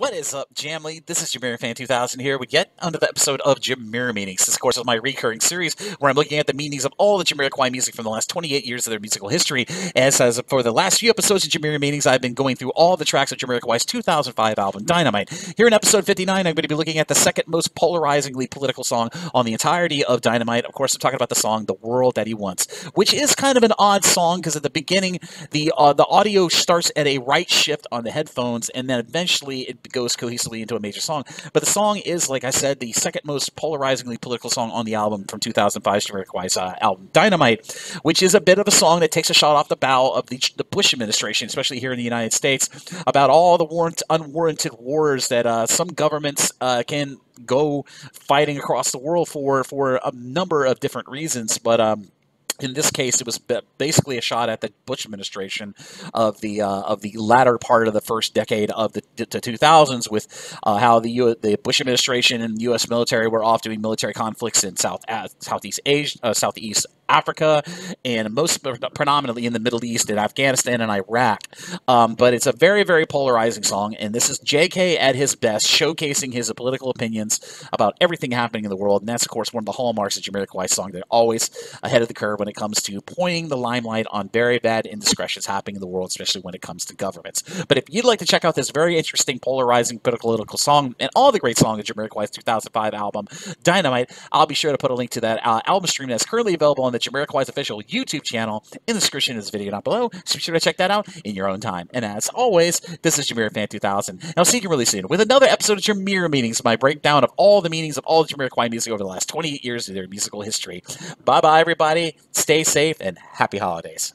What is up, Jamily? This is Jamiro Fan 2000 here with yet another episode of Jamiro Meanings. This, of course, is my recurring series where I'm looking at the meanings of all the Jamiroquai music from the last 28 years of their musical history. As, as for the last few episodes of Jamiro Meanings, I've been going through all the tracks of Jamiroquai's 2005 album, Dynamite. Here in episode 59, I'm going to be looking at the second most polarizingly political song on the entirety of Dynamite. Of course, I'm talking about the song "The World That He Wants," which is kind of an odd song because at the beginning, the uh, the audio starts at a right shift on the headphones, and then eventually it goes cohesively into a major song. But the song is, like I said, the second most polarizingly political song on the album from 2005's Jamiroquai's uh, album Dynamite, which is a bit of a song that takes a shot off the bow of the, the Bush administration, especially here in the United States, about all the warrant, unwarranted wars that uh, some governments uh, can go fighting across the world for for a number of different reasons. But um, in this case, it was basically a shot at the Bush administration of the uh, of the latter part of the first decade of the, the 2000s, with uh, how the U the Bush administration and U.S. military were off doing military conflicts in South uh, Southeast Asia, uh, Southeast Africa, and most predominantly in the Middle East and Afghanistan and Iraq. Um, but it's a very, very polarizing song, and this is J.K. at his best, showcasing his political opinions about everything happening in the world. And that's, of course, one of the hallmarks of Jamiroquai's song. They're always ahead of the curve when it comes to pointing the limelight on very bad indiscretions happening in the world, especially when it comes to governments. But if you'd like to check out this very interesting, polarizing, political song and all the great songs of Jamiroquai's 2005 album, Dynamite, I'll be sure to put a link to that uh, album stream that's currently available on the Jamiroquai's official YouTube channel in the description of this video down below. So be sure to check that out in your own time. And as always, this is Jamiro Fan 2000. And I'll see you really soon with another episode of Jamiro Meanings, my breakdown of all the meanings of all the Jamiroquai music over the last 28 years of their musical history. Bye bye, everybody. Stay safe and happy holidays.